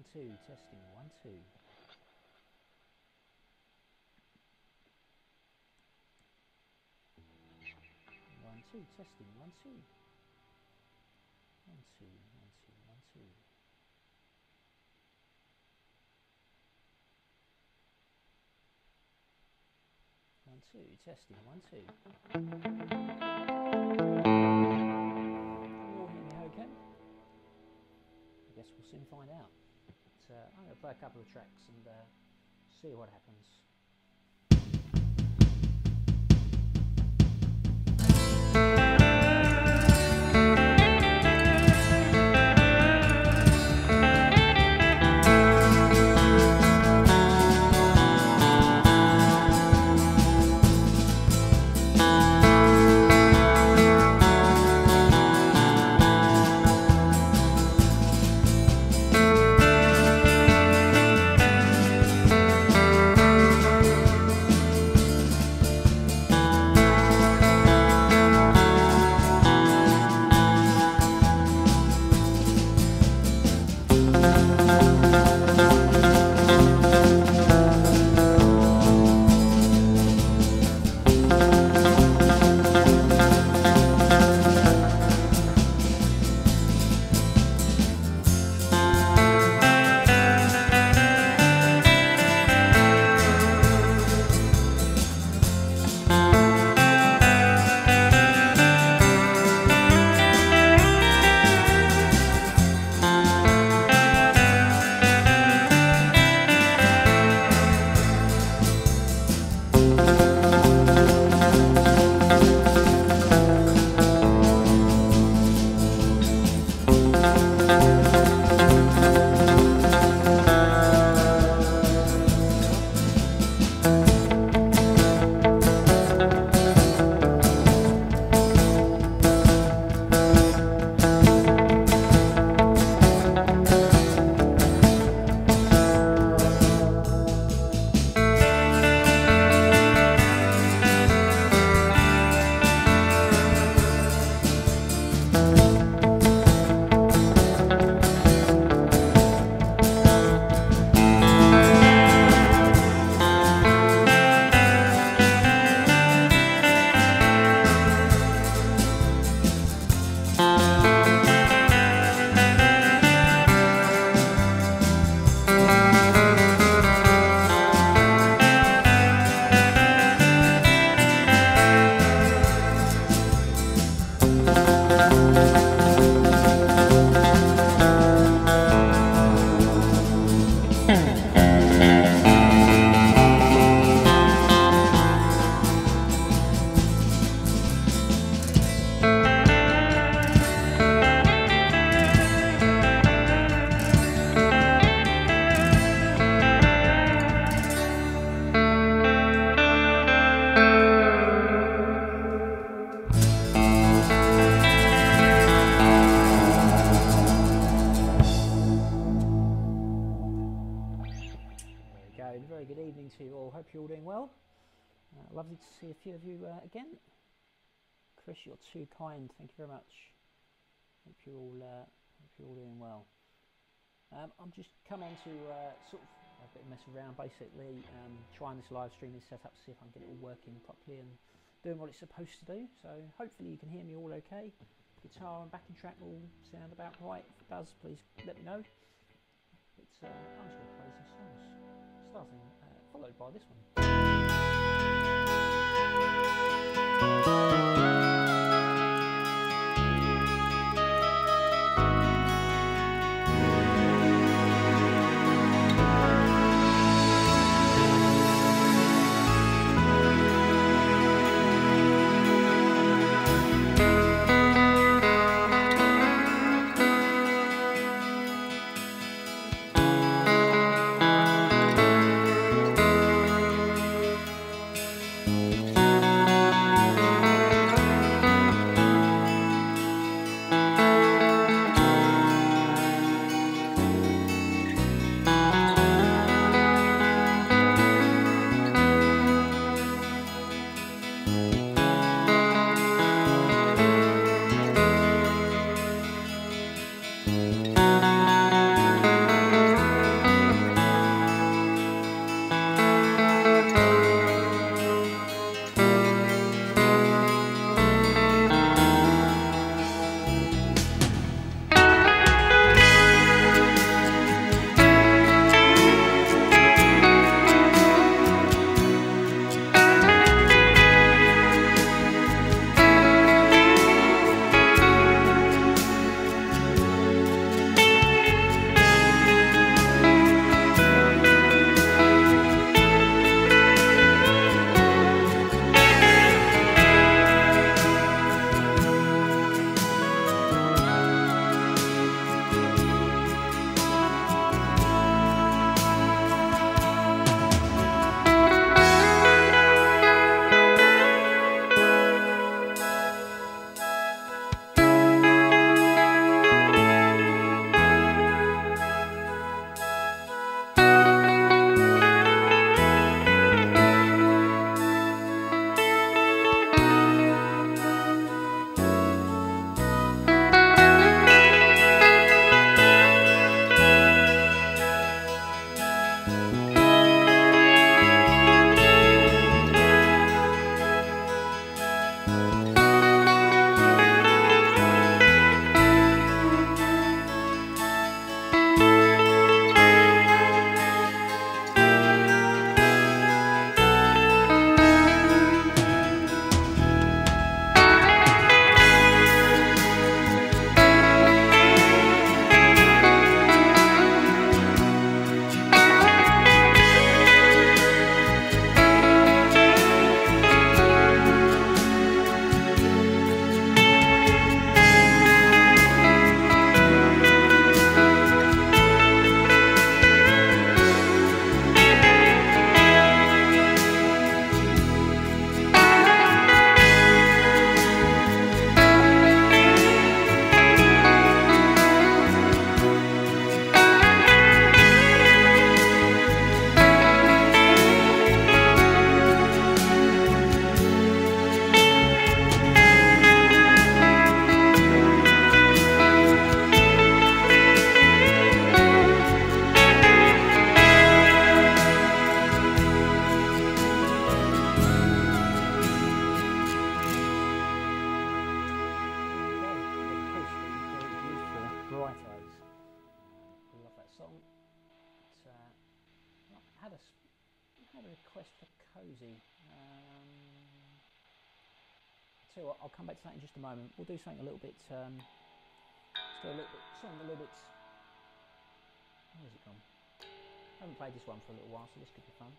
One, two, testing, one, two. One, two, testing, one, testing, one, two. Guess we'll soon find out. Uh, I'm going to play a couple of tracks and uh, see what happens. Chris, you're too kind. Thank you very much. Hope you're all uh, hope you're all doing well. Um, I'm just come on to uh, sort of a bit mess around, basically um, trying this live streaming setup, set up, see if I can get it all working properly and doing what it's supposed to do. So hopefully you can hear me all okay. Guitar and backing track all sound about right. If it does, please let me know. But uh, I'm just going to play some songs, starting uh, followed by this one. Moment. We'll do something a little bit. Um, let's do a little bit. Something a little bit. Where's it gone? I haven't played this one for a little while, so this could be fun.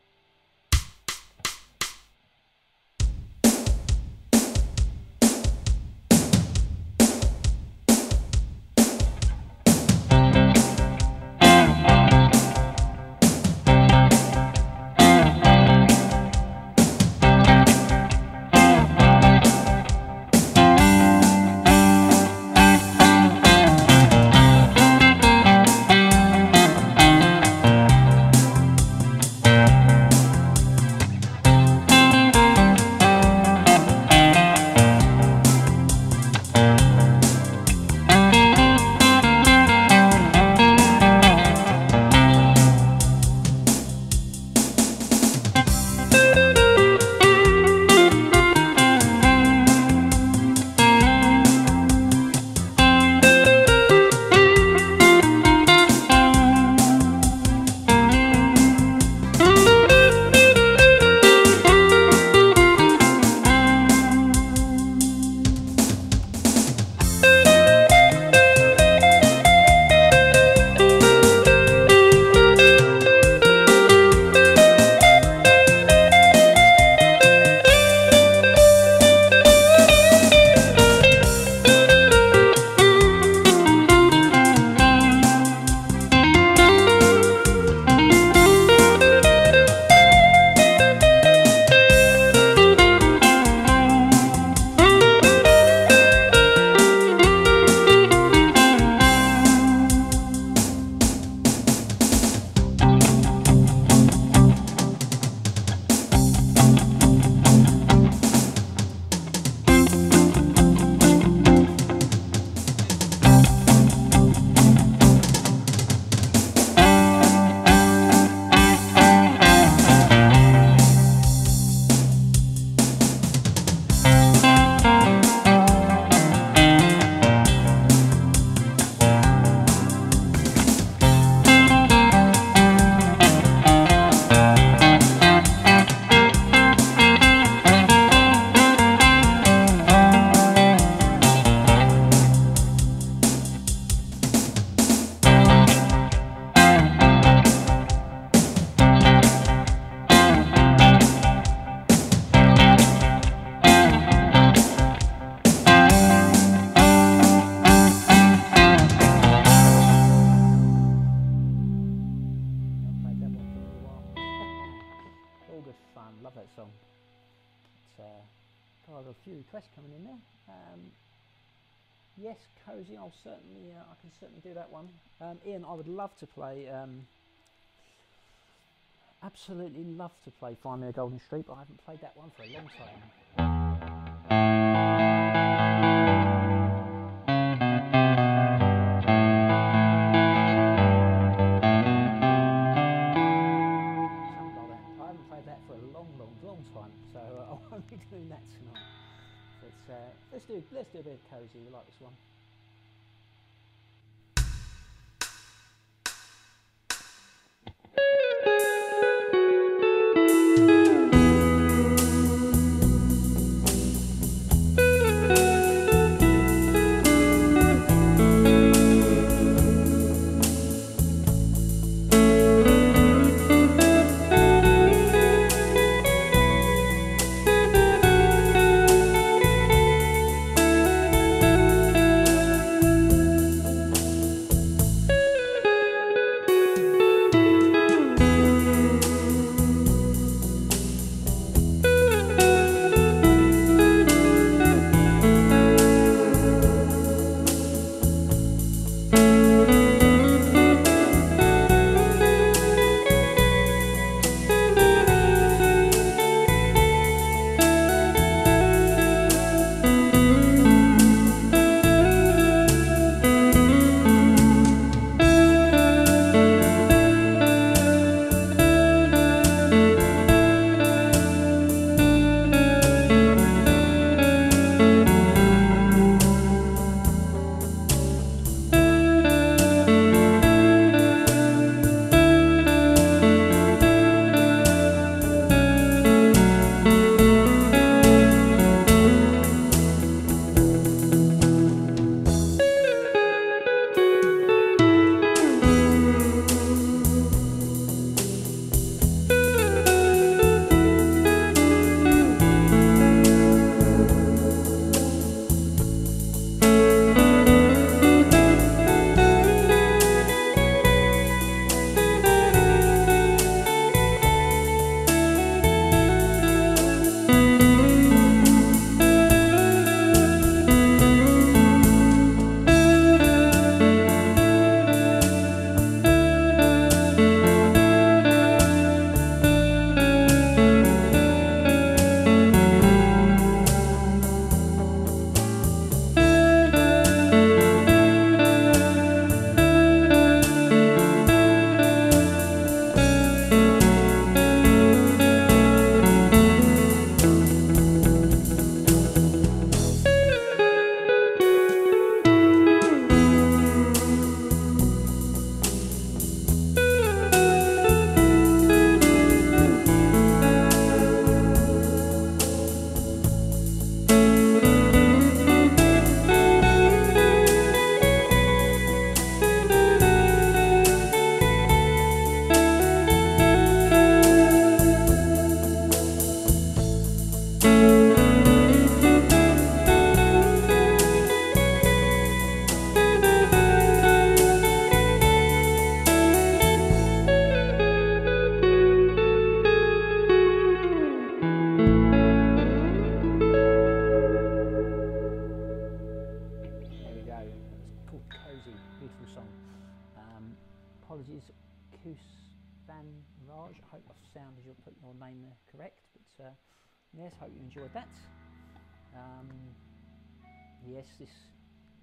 Certainly, uh, I can certainly do that one. Um, Ian, I would love to play. Um, absolutely love to play Find Me a Golden Street, but I haven't played that one for a long time.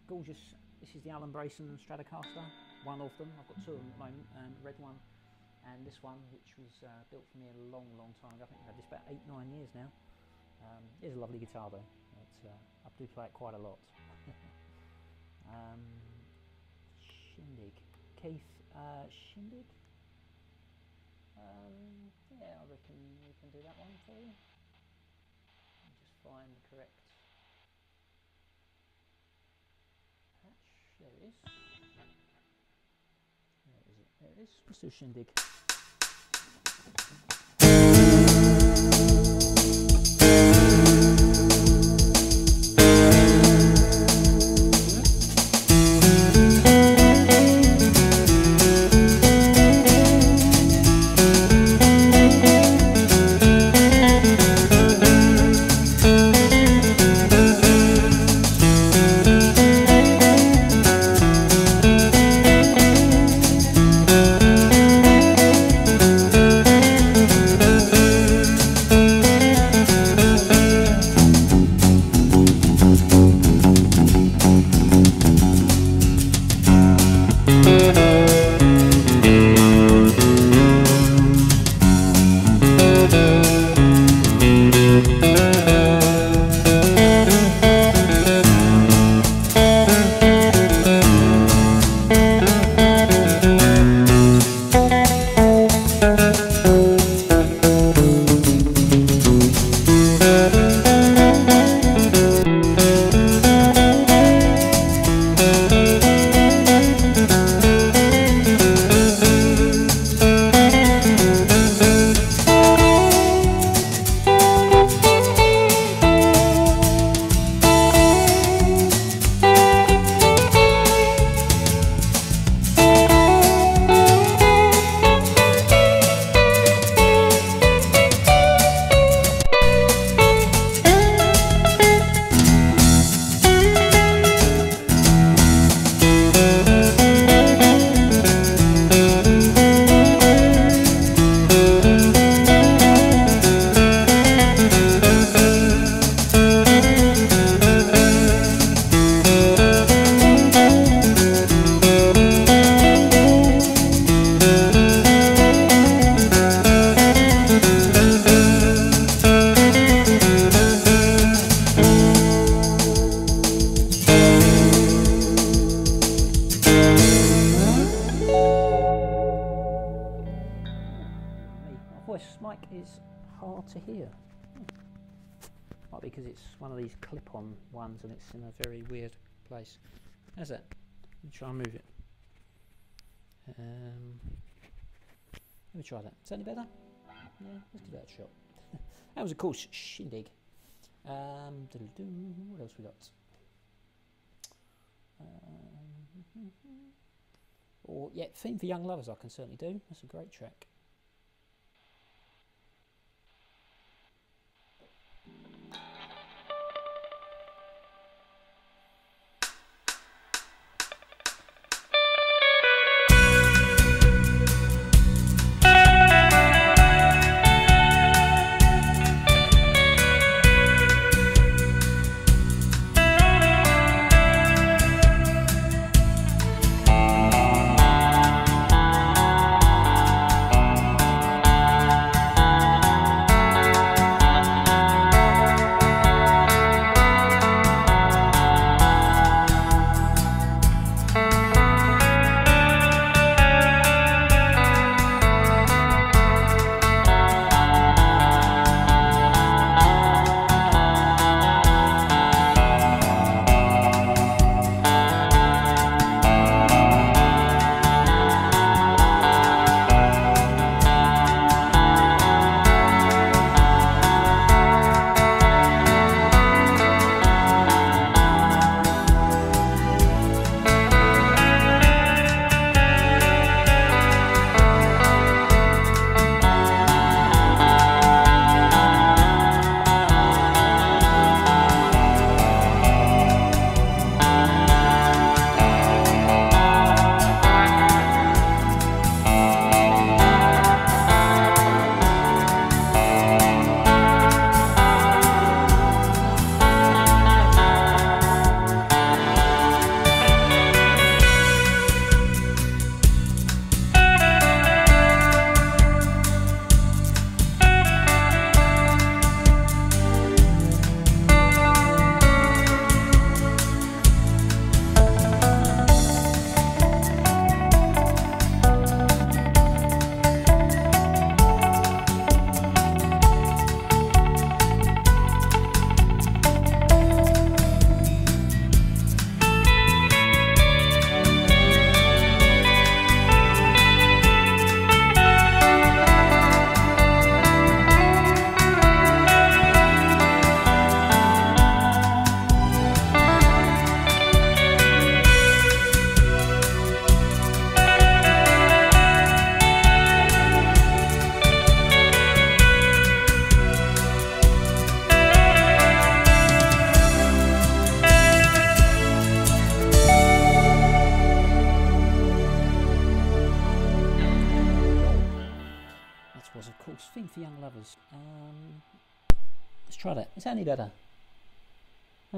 Gorgeous. This is the Alan Brayson Stratocaster, one of them. I've got two of them at the moment, and red one, and this one, which was uh, built for me a long, long time ago. I think I've had this about eight, nine years now. Um, it is a lovely guitar though. It's, uh, I do play it quite a lot. um, Shindig, Keith uh, Shindig. Um, yeah, I reckon we can do that one for you. Just find the correct patch. There it is. Where is it? There it is. Let's do Shindig. and it's in a very weird place. How's that? Let me try and move it. Um, let me try that. Is that any better? Yeah, let's give that a shot. that was, of course, Shindig. Um, what else we got? Um, or, yeah, Theme for Young Lovers I can certainly do. That's a great track.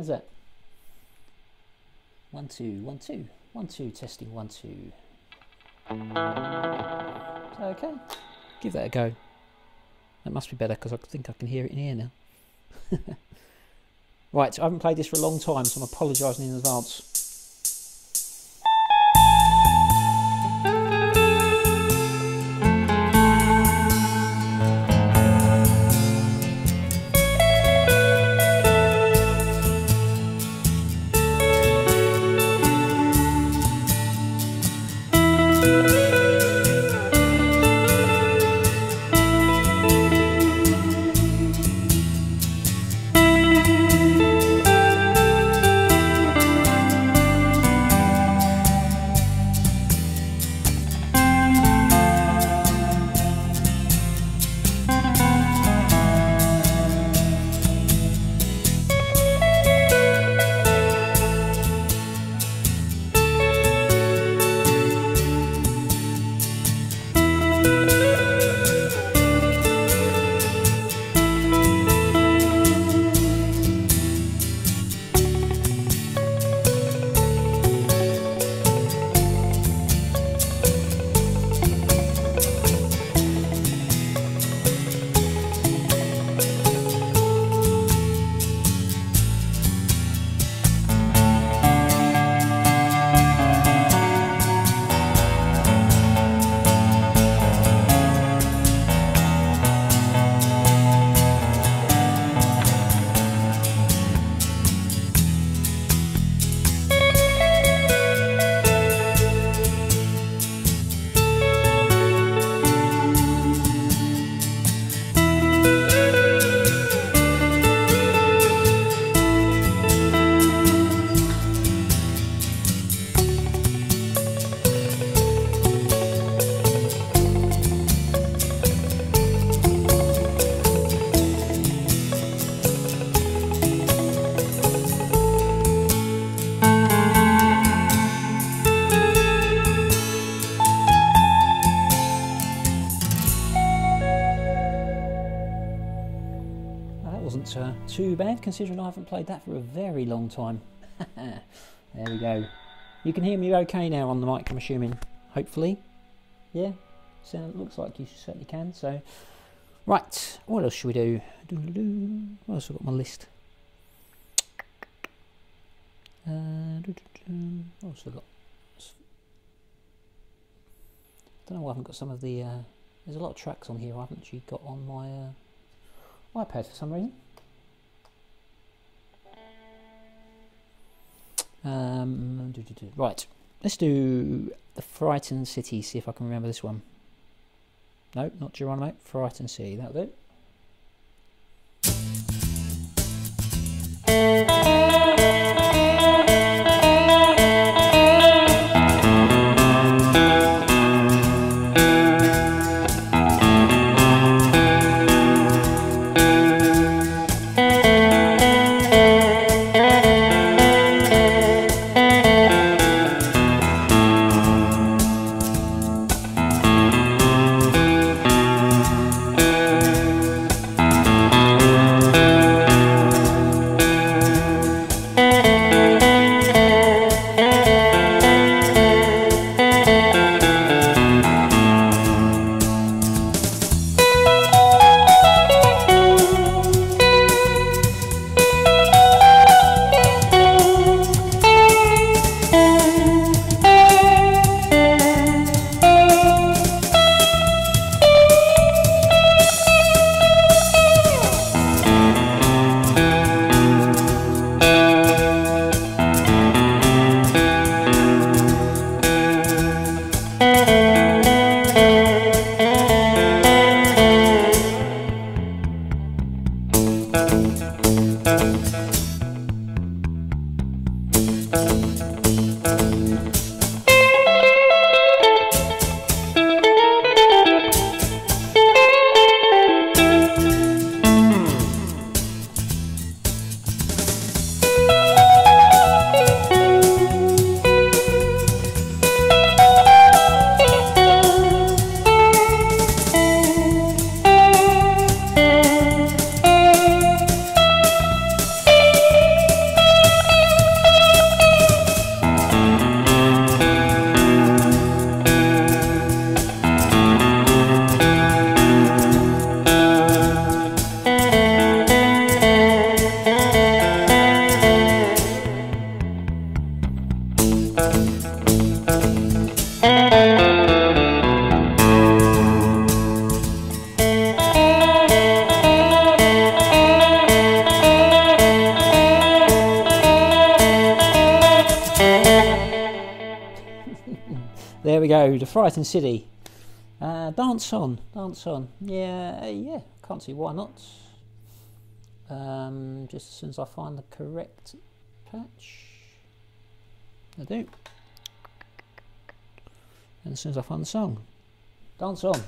How's that? One, two, one, two, one, two, testing, one, two. Okay, give that a go. That must be better because I think I can hear it in here now. right, I haven't played this for a long time, so I'm apologising in advance. Too bad considering I haven't played that for a very long time. there we go. You can hear me okay now on the mic, I'm assuming. Hopefully. Yeah, So it looks like you certainly can. So, right, what else should we do? What else have I got on my list? Uh, have I got? I don't know why I haven't got some of the. Uh, there's a lot of tracks on here I haven't actually got on my uh, iPad for some reason. Um, right, let's do the Frightened City, see if I can remember this one. No, not Geronimo, Frightened City, that'll do. Frightened City. Uh, dance on, dance on. Yeah, yeah, can't see why not. Um, just as soon as I find the correct patch. I do. And as soon as I find the song. Dance on.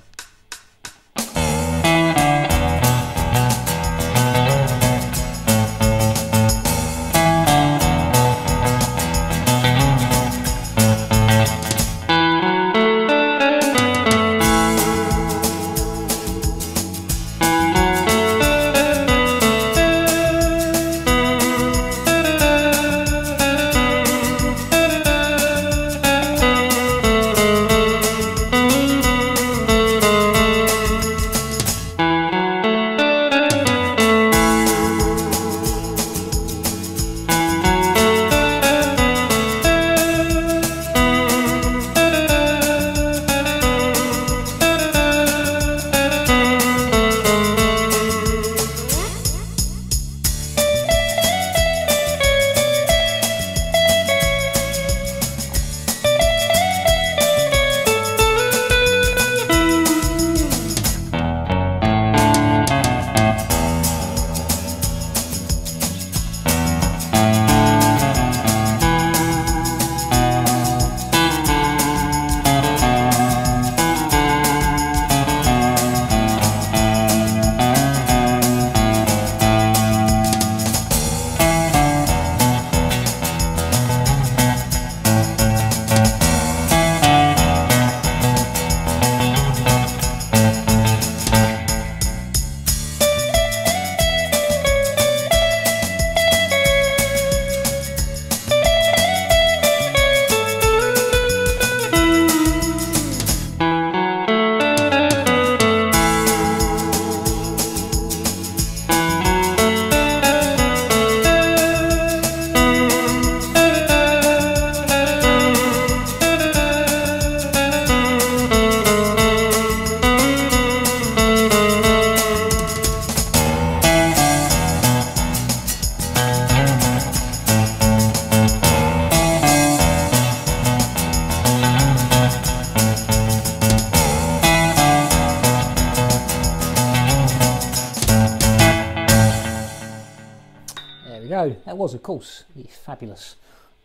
That was, of course, the fabulous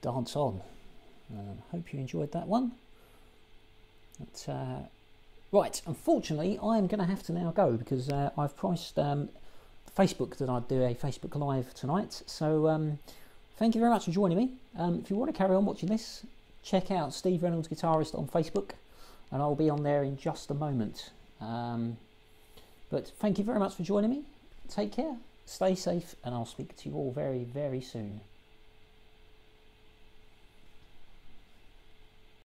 Dance On. Um, hope you enjoyed that one. But, uh, right, unfortunately, I am going to have to now go because uh, I've promised um, Facebook that I'd do a Facebook Live tonight. So, um, thank you very much for joining me. Um, if you want to carry on watching this, check out Steve Reynolds Guitarist on Facebook, and I'll be on there in just a moment. Um, but thank you very much for joining me. Take care stay safe, and I'll speak to you all very, very soon.